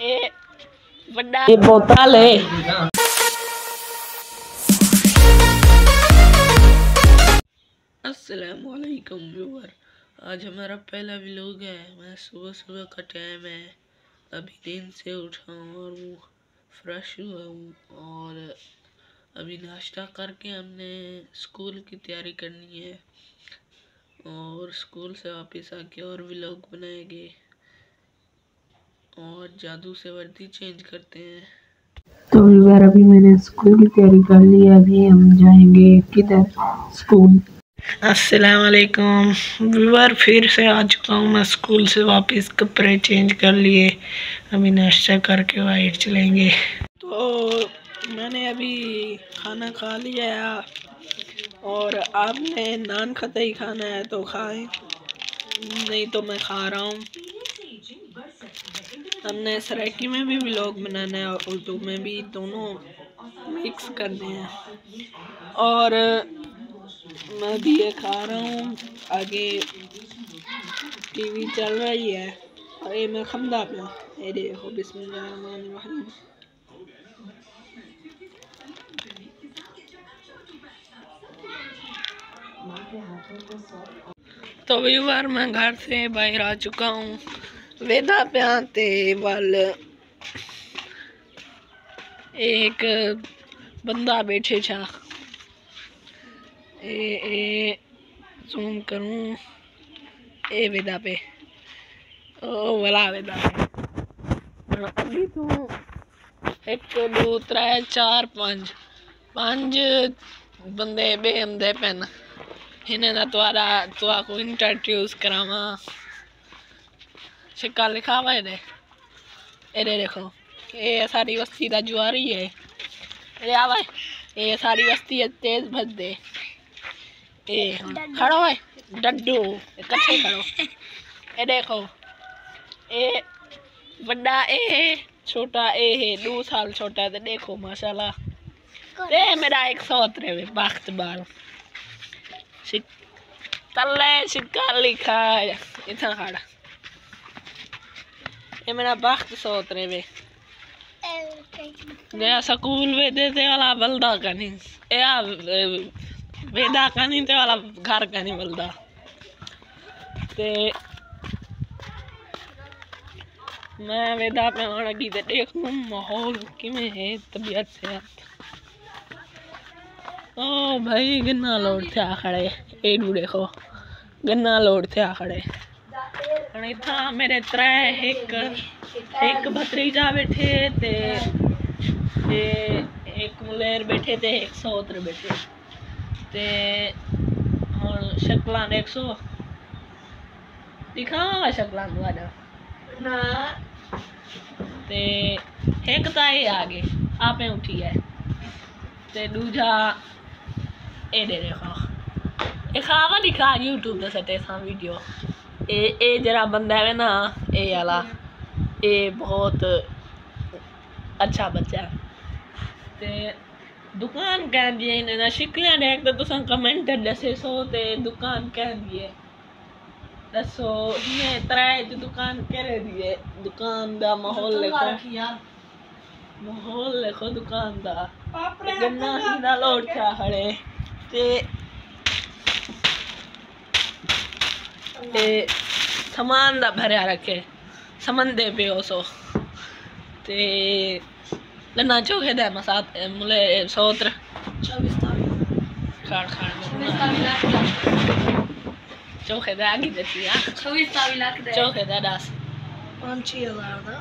ये आज हमारा पहला व्लॉग है। मैं सुबह सुबह का टाइम है। अभी दिन से उठा हूँ और वो फ्रेश हुआ हूँ और अभी नाश्ता करके हमने स्कूल की तैयारी करनी है और स्कूल से वापस आके और व्लॉग बनाएँगे। और जादू से वर्दी चेंज करते हैं। तो यार अभी मैंने स्कूल की तैयारी कर ली है। अभी हम जाएँगे किधर? स्कूल अस्सलाम वालेकुम व्यूअर फिर से आ चुका हूँ मैं स्कूल से वापस। कपड़े चेंज कर लिए। अभी नाश्ता करके वाइट चलेंगे। तो मैंने अभी खाना खा लिया है और आपने नान खाता ही खाना है तो खाएँ। नहीं तो मैं खा रहा हूँ। हमने सराइकी में भी व्लॉग बनाना है और उर्दू में भी दोनों मिक्स करने हैं। और, मैं भी ये खा रहा हूँ। आगे टीवी चल रही है। और ये मैं खमदा अपना ये देखो बिस्मिल्लाह तो व्यूवर, मैं घर से बाहर आ चुका हूँ। वेदा प्यांते वाल। एक बंदा बैठे छा। ए ए, जूम करूँ। ए, वेदा पे। ओ, वाला वेदा पे। अभी तो एक, दो, त्रै, चार पंज पंज बंदे बेहमदे पेन। इन्हें दा तुआरा तुआ को इंट्रोड्यूस करावा। शिक्का लिखा हुआ है ये देखो, ये सारी बस्ती का जुआरी है। ये आवा ये सारी बस्ती है तेज भज दे खड़ो है डड्डू इकट्ठे खड़ो। ये देखो ये बड़ा ए है, छोटा ए है, दो साल छोटा है तो देखो, माशाल्लाह। ये मेरा एक सौ त्रेवे बाख्त बाल। तल्ले सिक्का लिखा इतना खड़ा। ये मेरा बख्त सोत रहे वे गया स्कूल वे देते वाला बलदा का नहीं। या वेदा का नहीं ते वाला घर का नहीं बलदा। ते मैं वेदा पे आने की ते देखूँ माहौल किमें है तबीयत से ओ भाई गन्ना लोड थे खड़े। ए डू देखो गन्ना लोड थे खड़े। नहीं था मेरे त्रै एक एक भत्रीजा बैठे ते ते एक मुलेर बैठे ते एक सौत्र बैठे। ते हूँ शकलां एक सौ दिखा शकलां थोड़ा ना। ते एक तो ये आ गए आपे उठी है ते दूजा ए दे देखा। एक आवा दिखा यूट्यूब से वीडियो। ਇਹ ਇਹ ਜਿਹੜਾ ਬੰਦਾ ਹੈ ਨਾ ਇਹ ਵਾਲਾ ਇਹ ਬਹੁਤ ਅੱਛਾ ਬੱਚਾ ਹੈ। ਤੇ ਦੁਕਾਨ ਕਹਿੰਦੀ ਹੈ ਇਹਨਾਂ ਦਾ ਸ਼ਿਕਲਾ ਨੇ ਇੱਕ ਤਾਂ ਤੁਸੀਂ ਕਮੈਂਟ ਦੱਸੇ ਸੋ ਤੇ ਦੁਕਾਨ ਕਹਿੰਦੀ ਹੈ। ਦੱਸੋ ਇਹ ਤਰਾਏ ਦੀ ਦੁਕਾਨ ਕਰੇ ਦੀ ਹੈ? ਦੁਕਾਨ ਦਾ ਮਾਹੌਲ ਲਿਖੋ ਮਾਹੌਲ ਲਿਖੋ ਦੁਕਾਨ ਦਾ। ਗੰਨਾ ਹੀ ਨਾ ਲੋਟ ਖਾ ਹੜੇ ਤੇ ते समान दा भरया रखे समंदे पे सो ते लन्ना चोखे दे मसात मुले सोत्र खाड़ खाड़ चोखे दे आगी देती है चोखे दे दस पाँच छः हज़ार का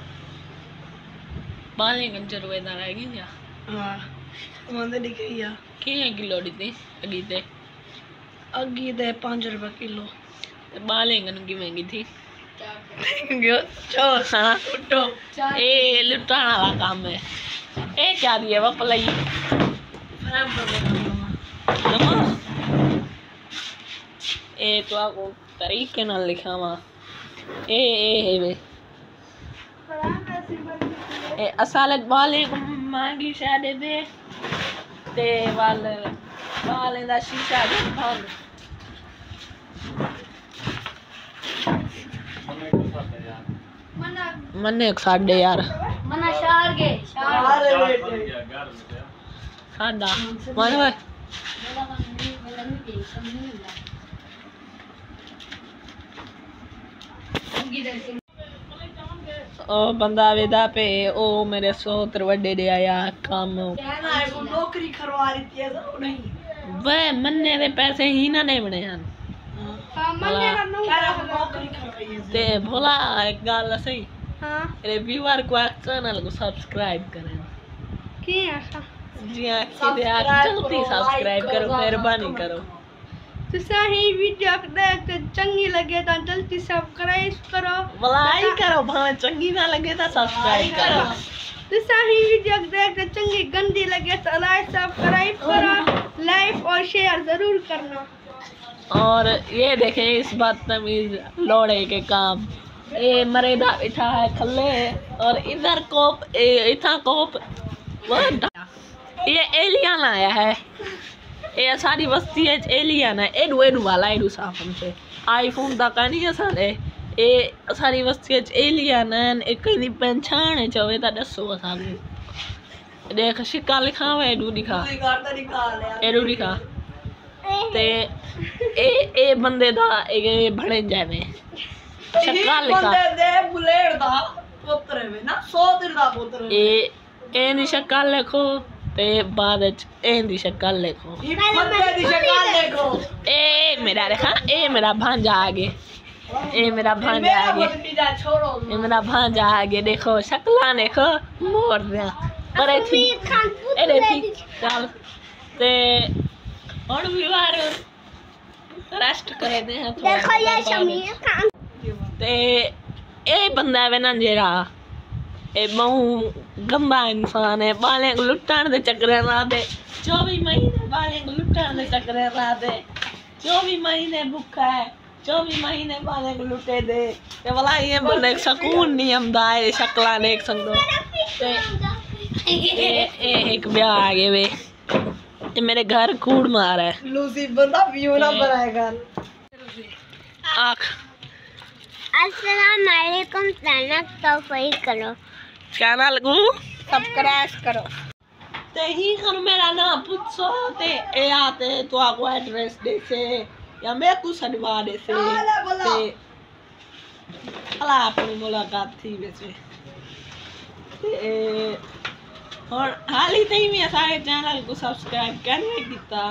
बालें कंजर हुए ना रहेगी क्या हाँ हमारे दिखे या किए किलो दी अगी ते अगी दे पाँच रुपए किलो ते बालें की महँगी थी। हाँ? उठो। ए लुटाना वाला काम है। ए क्या वो पलाई ए तो आपको तरीके नाल लिखा वा ए ए है ए असालत वाले मांगी शायद दे ते वाल वाले दा शीशा दे मन्ने एक साढ़े यार मन्ना शार के शार साढ़ा मान भाई ओ बंदा वेदा पे ओ मेरे सोत्र वड्डे दे आया काम नौकरी करवा रही थी नहीं वे मन्ने दे पैसे ही ना नहीं बने हैं हाँ, ते भोला एक गाल सही। हाँ। रे व्यूअर को आप चैनल को सब्सक्राइब करें। के ऐसा? जी हाँ के आप जल्दी सब्सक्राइब करो मेहरबानी करो। तो सही वीडियो देख के चंगी लगे तो जल्दी सब्सक्राइब करो। लाइक करो भावे चंगी ना लगे तो सब्सक्राइब करो। तो सही वीडियो देख के चंगी गंदी लगे तो लाइक सब्सक्राइब करो। लाइक और शेयर ज़रूर करना। और ये देखें इस बदतमीज लोड़े के काम। ये मरेदा बैठा है खल्ले और इधर कोप ए, इथा कोप वो ये एलियन आया है। ये सारी बस्ती है एलियन है। एडू एडू वाला एडू साफ़ हमसे। आईफोन तक नहीं है सारे ये सारी बस्ती है एलियन है एक कहीं पहचान है चवे ता दसो साहब देख शिक्का लिखा एडू दिखा। तो एडू दिखा। ਤੇ ਇਹ ਇਹ ਬੰਦੇ ਦਾ ਇਹ ਬਣੇ ਜਾਵੇ ਸ਼ੱਕਾ ਲਿਖਾ बंदे दे बुलेट दा पुत्र है ना सौ दिन दा पुत्र है ਇਹ ਇਹ ਦੀ ਸ਼ਕਲ ਲਿਖੋ ਤੇ ਬਾਅਦ ਵਿੱਚ ਇਹ ਦੀ ਸ਼ਕਲ ਲਿਖੋ ये बंदे दी शक्ल देखो ਇਹ ਮੇਰਾ ਦੇਖਾ ਇਹ ਮੇਰਾ ਭਾਂਜਾ ਆ ਗਿਆ ਇਹ ਮੇਰਾ ਭਾਂਜਾ मेरा ਆ ਗਿਆ भतीजा छोड़ो ਇਹ ਮੇਰਾ ਭਾਂਜਾ ਆ ਗਿਆ ਦੇਖੋ ਸ਼ਕਲਾਂ ਦੇਖੋ ਮੋੜ ਦਿਆਂ ਪਰ ਇਹ ਠੀਕ और बीमार रेस्ट करे दे हैं देखो ये शमीर काम ते ए बंदा है ना जेड़ा ए बहु गंदा इंसान है बालें को दे चक्कर रा दे। 24 महीने बालें को लुटान दे चक्कर रा दे। 24 महीने भूखा है चौबीस महीने बाले को लुटे दे। ते वाला ये बंदे सकून नहीं आंदा है शक्ला देख सकदो ए एक ब्याह आ गए वे। तो मेरे घर कूड़ मार है। लूसी बंदा व्यू ना बनाएगा आख। अस्सलाम वालेकुम ताना तौफीक तो करो। क्या ना सब्सक्राइब करो। ते ही कर मेरा ना पूछो ते ए आते तो आगो एड्रेस दे से या मैं कुछ हटवा दे से ते अला अपनी मुलाकात थी वैसे। ते और हाल ही तई में असांजे चैनल को सब्सक्राइब करने कीता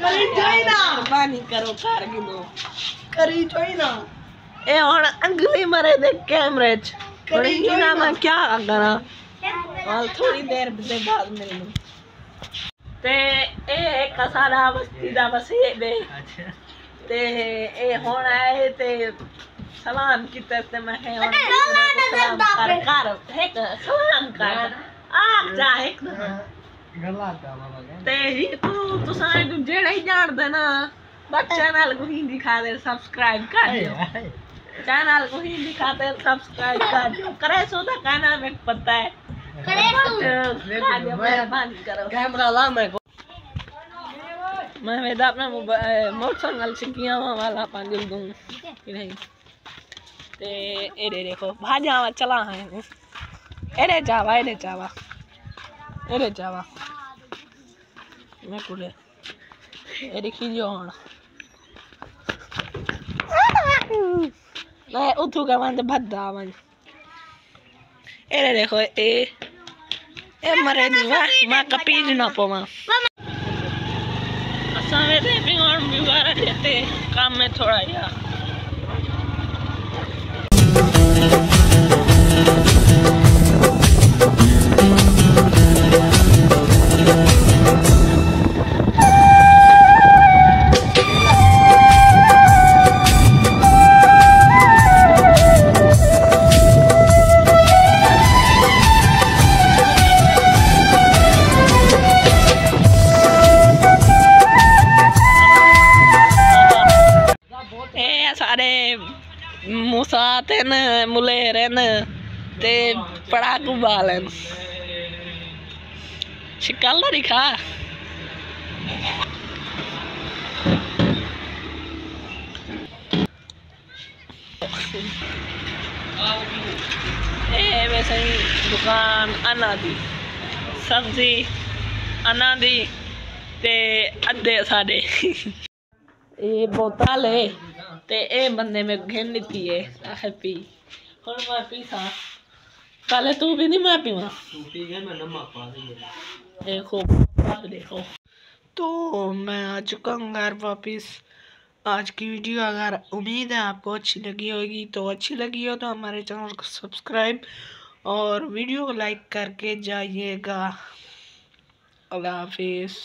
करी जोई मेहरबानी करो कर गिनो करी जोई ए और अंगली मरे दे कैमरे च। करी जोई मैं क्या करा? और थोड़ी देर दे बाद मिलने ते ए एक बस्ती दा बस ये बे। अच्छा। ते ए हुन आए ते सलाम कीते ते मैं हुन सलाम कर कर सलाम कर। ਜਾ ਇੱਕ ਤੇ ਹੀ ਤੂੰ ਤੂੰ ਸਾਰੇ ਨੂੰ ਜਿਹੜਾ ਹੀ ਜਾਣਦਾ ਨਾ ਬੱਚਾ ਨਾਲ ਕੋ ਹਿੰਦੀ ਖਾਦੇ ਸਬਸਕ੍ਰਾਈਬ ਕਰ ਦਿਓ चैनल को हिंदी खाते सब्सक्राइब कर दो करे सो तो का नाम एक पता है करे तो मेहरबानी करो कैमरा ला मैं को मैं वेदा अपना मोटरसाइकिल सिक्कियां वाला पांजुल दूं कि नहीं ते एरे देखो भाजा चला है एरे जावा एरे जावा एरे जावा मैं कुले एरे खींचो हूँ मैं उठू का मन भद्दा मन एरे देखो ए ए मरे दी वाह माँ कपीज ना पवा असा वे दे भी और भी वारा देते काम में थोड़ा या Thank you. ते पड़ाकू बालन शिकल ना दिखा। वैसे ही दुकान अनादी सब्ज़ी अनादी ते अद्धे साढ़े ये बोतल है ते ए बंदे में घिन दी है पी। हूँ मैं पीसा काले तू भी नहीं मापी पीवा मैं देखो देखो। तो मैं आ चुका हूँ घर वापस। आज की वीडियो अगर उम्मीद है आपको अच्छी लगी होगी तो अच्छी लगी हो तो हमारे चैनल को सब्सक्राइब और वीडियो को लाइक करके जाइएगा। अल्लाह हाफिज़।